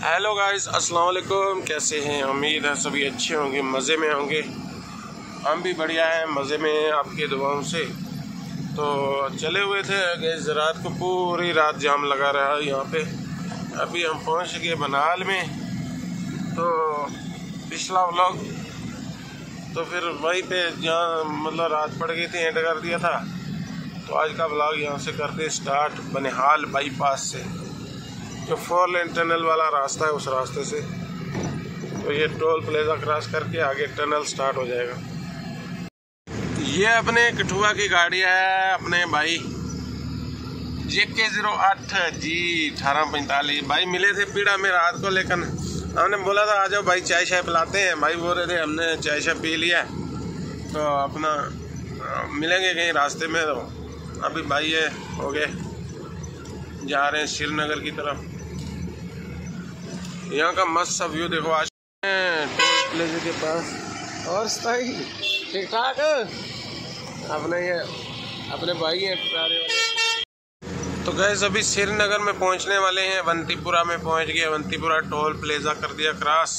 Hello guys अस्सलाम वालेकुम कैसे हैं? उम्मीद है सभी अच्छे होंगे, मज़े में होंगे। हम भी बढ़िया हैं, मज़े में आपके दुआओं से। तो चले हुए थे गैस रात को पूरी रात जाम लगा रहा यहाँ पे। अभी हम पहुँच गए बनाल में। तो पिछला व्लॉग तो फिर वहीं पे जहाँ मतलब रात पड़ गई थी एंड कर दिया था। तो आज का ब्लॉग यहाँ से करते स्टार्ट बनिहाल बाईपास से। जो फोर लेन टनल वाला रास्ता है, उस रास्ते से तो ये टोल प्लेजा क्रॉस करके आगे टनल स्टार्ट हो जाएगा। ये अपने कठुआ की गाड़ी है, अपने भाई। जे के ज़ीरो आठ जी अठारह पैंतालीस। भाई मिले थे पीड़ा में रात को, लेकिन हमने बोला था, आ जाओ भाई, चाय शाय पिलाते हैं। भाई बोल रहे थे, हमने चाय शाय पी लिया तो अपना मिलेंगे कहीं रास्ते में तो। अभी भाई ये हो गए, जा रहे हैं श्रीनगर की तरफ़। यहाँ का मस्त सा व्यू देखो आज। टोल प्लेज के पास और सही ठीक ठाक अपने ये, अपने भाई हैं प्यारे तो गए अभी श्रीनगर में पहुँचने वाले हैं, अवंतीपुरा में पहुँच गए, अवंतीपुरा टोल प्लेजा कर दिया क्रॉस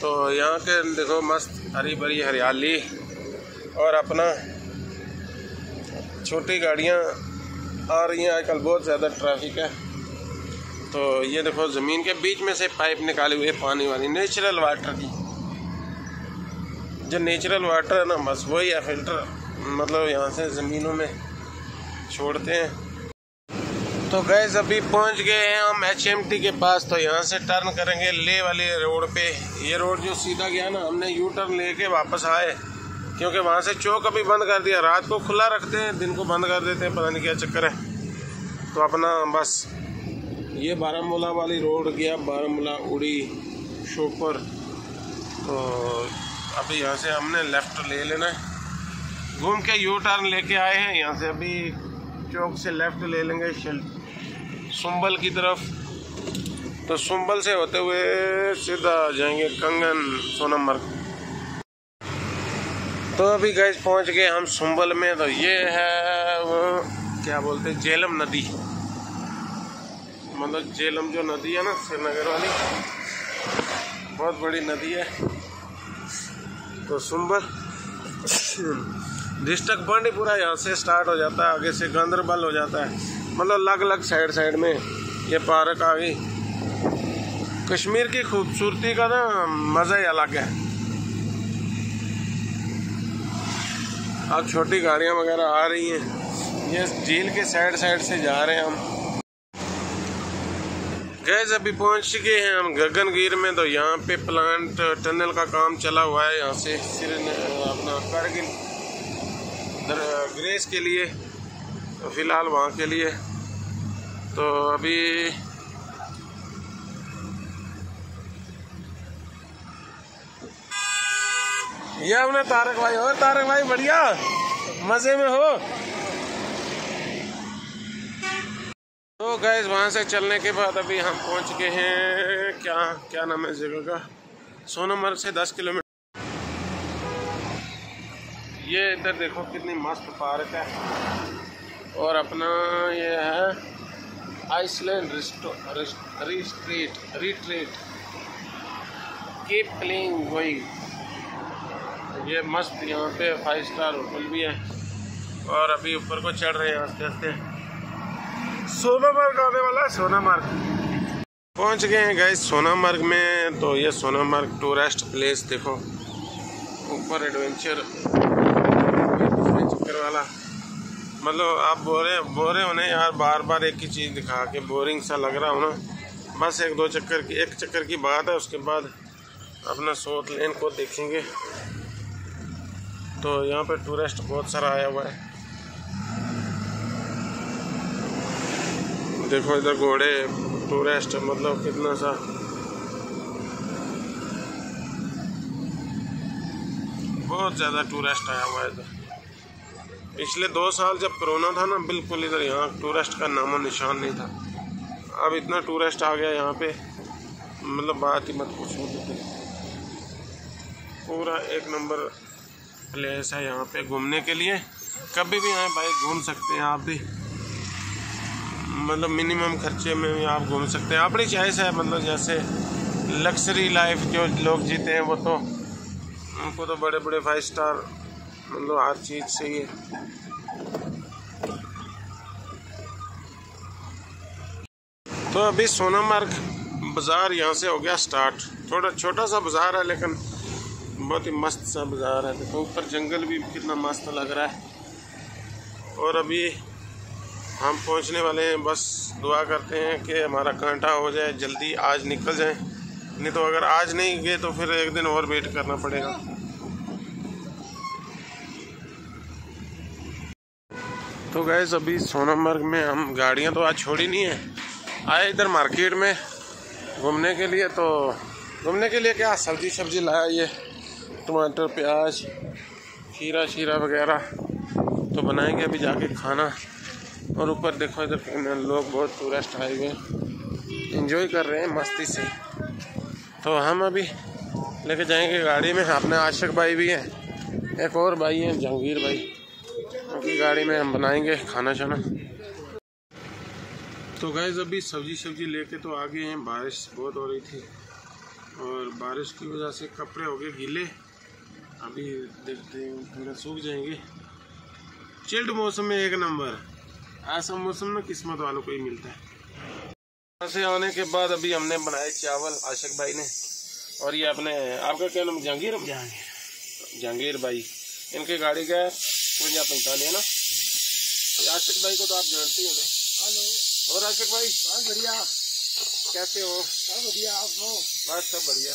तो यहाँ के देखो मस्त हरी भरी हरियाली और अपना छोटी गाड़ियाँ आ रही हैं, आजकल बहुत ज़्यादा ट्रैफ़िक है। तो ये देखो, ज़मीन के बीच में से पाइप निकाली हुई है पानी वाली नेचुरल वाटर की। जो नेचुरल वाटर है ना, बस वही है फ़िल्टर मतलब यहाँ से ज़मीनों में छोड़ते हैं। तो गैस अभी पहुँच गए हैं हम एच एम टी के पास तो यहाँ से टर्न करेंगे ले वाली रोड पे। ये रोड जो सीधा गया ना, हमने यू टर्न लेके वापस आए, क्योंकि वहाँ से चौक अभी बंद कर दिया। रात को खुला रखते हैं, दिन को बंद कर देते हैं, पता नहीं क्या चक्कर है। तो अपना बस ये बारामूला वाली रोड गया, बारामूला उड़ी शोपर। तो अभी यहाँ से हमने लेफ़्ट ले लेना है। घूम के यू टर्न लेके आए हैं, यहाँ से अभी चौक से लेफ़्ट ले लेंगे सुंबल की तरफ़। तो सुंबल से होते हुए सीधा जाएँगे कंगन सोनमर्ग तो अभी गैस पहुँच गए हम सुंबल में तो ये है वो, क्या बोलते हैं, जेलम नदी। मतलब जेलम जो नदी है ना श्रीनगर वाली बहुत बड़ी नदी है। तो सुंबल डिस्ट्रिक्ट बांडीपुरा यहाँ से स्टार्ट हो जाता है, आगे से गांधरबल हो जाता है। मतलब अलग अलग साइड साइड में ये पार्क आ गई। कश्मीर की खूबसूरती का ना मज़ा ही अलग है। अब छोटी गाड़ियाँ वगैरह आ रही हैं। ये झील के साइड साइड से जा रहे हैं हम। गैस अभी पहुँच चुके हैं हम गगनगीर में तो यहाँ पे प्लांट टनल का काम चला हुआ है। यहाँ से अपना कारगिल ग्रेस के लिए तो फ़िलहाल वहाँ के लिए। तो अभी ये हमने तारक भाई, और तारक भाई, बढ़िया? मज़े में हो? तो गैस वहाँ से चलने के बाद अभी हम पहुँच गए हैं, क्या क्या नाम है जगह का? सोनमर्ग से दस किलोमीटर। ये इधर देखो कितनी मस्त पार्क है। और अपना ये है island retreat, retreat. Keep playing going ये मस्त यहाँ पे फाइव स्टार होटल भी है। और अभी ऊपर को चढ़ रहे हैं आस्ते आस्ते सोनामर्ग आने वाला है, सोनामर्ग। पहुँच गए हैं गए सोनामर्ग में। तो ये सोनामर्ग टूरिस्ट प्लेस देखो। ऊपर एडवेंचर चक्कर वाला। मतलब आप बोरे बोरे होने यार बार बार एक ही चीज़ दिखा के बोरिंग सा लग रहा हो ना। बस एक दो चक्कर की, एक चक्कर की बात है, उसके बाद अपना सोत लेन को देखेंगे। तो यहाँ पे टूरिस्ट बहुत सारा आया हुआ है। देखो इधर घोड़े टूरिस्ट मतलब कितना सा। बहुत ज़्यादा टूरिस्ट आया हुआ है इधर। पिछले दो साल जब कोरोना था ना, बिल्कुल इधर यहाँ टूरिस्ट का नामो निशान नहीं था। अब इतना टूरिस्ट आ गया यहाँ पे मतलब बात ही मत पूछो। पूरा एक नंबर प्लेस है यहाँ पे घूमने के लिए। कभी भी आए भाई, घूम सकते हैं आप भी। मतलब मिनिमम खर्चे में भी आप घूम सकते हैं। अपनी चॉइस है मतलब जैसे लग्जरी लाइफ जो लोग जीते हैं, वो तो उनको तो बड़े बड़े फाइव स्टार मतलब हर चीज़ चाहिए। तो अभी सोनामर्ग बाज़ार यहाँ से हो गया स्टार्ट थोड़ा छोटा सा बाज़ार है, लेकिन बहुत ही मस्त सा बाज़ार है। देखो तो ऊपर जंगल भी कितना मस्त लग रहा है। और अभी हम पहुँचने वाले हैं। बस दुआ करते हैं कि हमारा कांटा हो जाए, जल्दी आज निकल जाए। नहीं तो अगर आज नहीं गए तो फिर एक दिन और वेट करना पड़ेगा। तो गैस अभी सोनामर्ग में हम गाड़ियाँ तो आज छोड़ी नहीं है। आए इधर मार्केट में घूमने के लिए। तो घूमने के लिए क्या? सब्ज़ी सब्ज़ी लाया ये। टमाटर, प्याज, खीरा, शीरा वगैरह तो बनाएँगे अभी जाके खाना। और ऊपर देखो इधर लोग बहुत टूरिस्ट आए हुए इंजॉय कर रहे हैं मस्ती से। तो हम अभी लेके जाएँगे गाड़ी में। अपने आशिक भाई भी हैं, एक और भाई हैं, जहांगीर भाई। उनकी गाड़ी में हम बनाएँगे खाना शाना तो गैज़ अभी सब्ज़ी सब्ज़ी लेके तो आ गए हैं। बारिश बहुत हो रही थी और बारिश की वजह से कपड़े हो गए गीले। अभी देखते हैं, पूरा सूख जाएँगे। चिल्ड मौसम में एक नंबर। ऐसा मौसम में किस्मत वालों को ही मिलता है। यहाँ से आने के बाद अभी हमने बनाए चावल आशक भाई ने। और ये अपने आपका क्या नाम जहांगीर? जहांगीर। जहांगीर भाई। इनकी गाड़ी का है पैंतालीस है ना आशिक भाई को तो आप जानते ही होंगे। हेलो। और अशोक भाई? बस बढ़िया। कैसे हो? सब बढ़िया आप हो बस सब बढ़िया।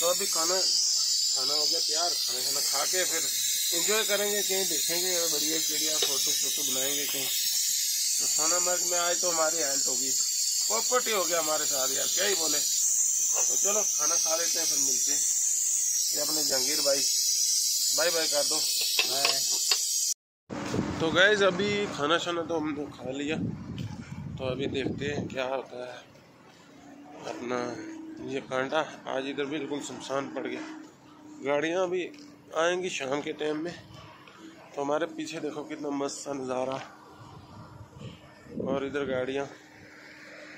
तो अभी खाना खाना हो गया तैयार। खाना खाना खा के फिर इंजॉय करेंगे कहीं देखेंगे और बढ़िया चिड़िया फ़ोटो फ़ोटो बनाएँगे कहीं। तो सोना मर्ग में आए तो हमारी हेल्थ होगी। प्रॉपर्टी हो गया हमारे साथ यार क्या ही बोले। तो चलो खाना खा लेते हैं फिर मिलते हैं। ये अपने जहांगीर भाई। बाय बाय कर दो। बाय। तो गैज अभी खाना शाना तो हमने खा लिया। तो अभी देखते हैं क्या होता है। अपना ये कांटा आज इधर बिल्कुल शमशान पड़ गया। गाड़ियाँ अभी आएँगी शाम के टाइम में। तो हमारे पीछे देखो कितना मस्त सा नज़ारा। और इधर गाड़ियाँ।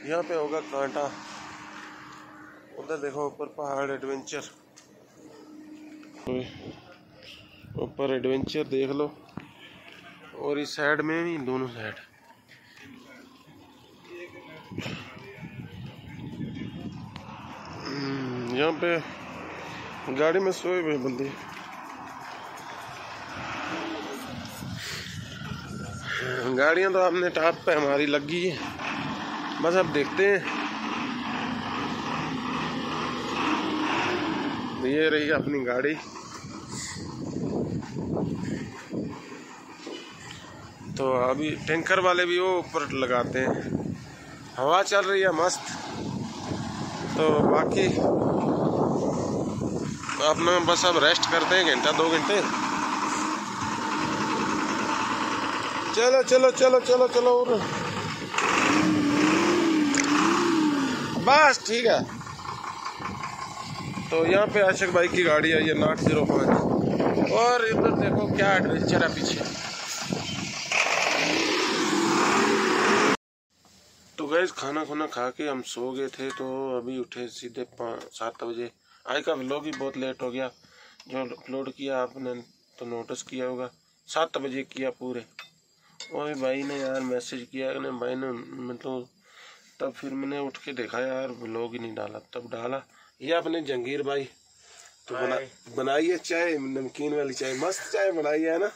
यहाँ पे होगा कांटा। उधर देखो ऊपर पहाड़ एडवेंचर ऊपर एडवेंचर देख लो। और इस साइड में भी दोनों साइड हम्म, यहाँ पे गाड़ी में सोए हुए बंदे। गाड़ियाँ तो आपने टॉप पे हमारी लग गई है। बस अब देखते हैं। ये रही अपनी गाड़ी। तो अभी टैंकर वाले भी वो ऊपर लगाते हैं। हवा चल रही है मस्त। तो बाकी अपना बस अब रेस्ट करते हैं, घंटा, दो घंटे। चलो चलो चलो चलो चलो और बस, ठीक है। तो यहाँ पे आशिक भाई की गाड़ी है ये नाट ज़ीरो पाँच। और इधर देखो क्या एडवेंचर है पीछे। तो गैस खाना खुना खा के हम सो गए थे तो अभी उठे सीधे सात बजे। आज का व्लॉग ही बहुत लेट हो गया। जो अपलोड किया आपने तो नोटिस किया होगा। सात बजे किया पूरे। और भाई ने यार मैसेज किया ने भाई ने मतलब तब फिर मैंने उठ के देखा यार व्लॉग ही नहीं डाला तब डाला। ये अपने जंगीर भाई तो बना बनाई है चाय नमकीन वाली चाय मस्त चाय बनाई है ना।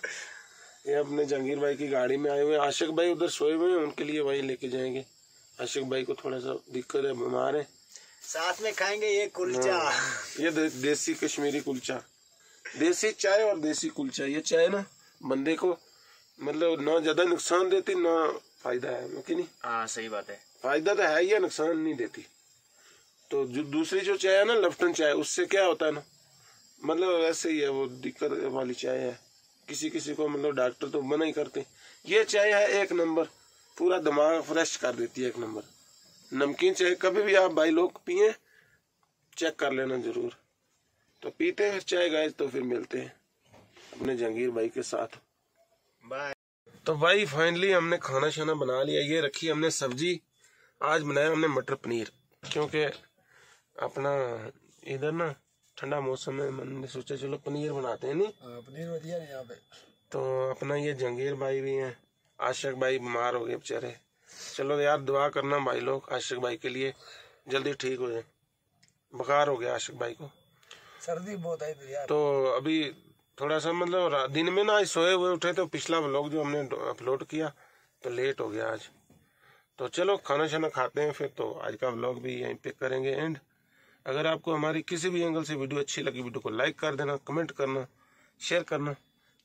ये अपने जंगीर भाई की गाड़ी में आए हुए आशिक भाई उधर सोए हुए हैं उनके लिए वही लेके जाएँगे। अशोक भाई को थोड़ा सा दिक्कत है बीमार है। साथ में खाएँगे ये कुलचा। हाँ, ये दे, देसी कश्मीरी कुलचा। देसी चाय और देसी कुलचा ये चाय ना बंदे को मतलब ना ज़्यादा नुकसान देती ना फ़ायदा है कि नहीं? हाँ सही बात है। फ़ायदा तो है ही नुकसान नहीं देती। तो जो दूसरी जो चाय है ना लेफ्टन चाय उससे क्या होता है ना? मतलब ऐसे ही है वो दिक्कत वाली चाय है। किसी किसी को मतलब डॉक्टर तो मना ही करते ये चाय है एक नंबर पूरा दिमाग फ्रेश कर देती है एक नंबर। नमकीन चाय कभी भी आप भाई लोग पिए चेक कर लेना ज़रूर। तो पीते हैं चाय गाय तो फिर मिलते हैं अपने जहांगीर भाई के साथ। बाय तो भाई फाइनली हमने खाना शाना बना लिया ये रखी हमने सब्ज़ी। आज बनाया हमने मटर पनीर क्योंकि अपना इधर ना ठंडा मौसम है मैंने सोचा चलो पनीर बनाते हैं नहीं? हाँ, पनीर बढ़िया है यहाँ पे। तो अपना ये जंगीर भाई भी हैं आशिक भाई बीमार हो गए बेचारे। चलो यार दुआ करना भाई लोग आशिक भाई के लिए। जल्दी ठीक हो जाए। बुखार हो गया आशिक भाई को। सर्दी बहुत है इधर तो अभी थोड़ा सा मतलब दिन में ना आज सोए हुए उठे तो पिछला व्लॉग जो हमने अपलोड किया तो लेट हो गया आज। तो चलो खाना शाना खाते हैं फिर तो आज का ब्लॉग भी यहीं पे करेंगे एंड अगर आपको हमारी किसी भी एंगल से वीडियो अच्छी लगी वीडियो को लाइक कर देना कमेंट करना शेयर करना।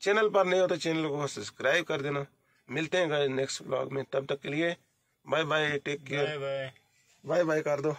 चैनल पर नहीं हो तो चैनल को सब्सक्राइब कर देना। मिलते हैं नेक्स्ट ब्लॉग में तब तक के लिए bye bye take care bye bye कर दो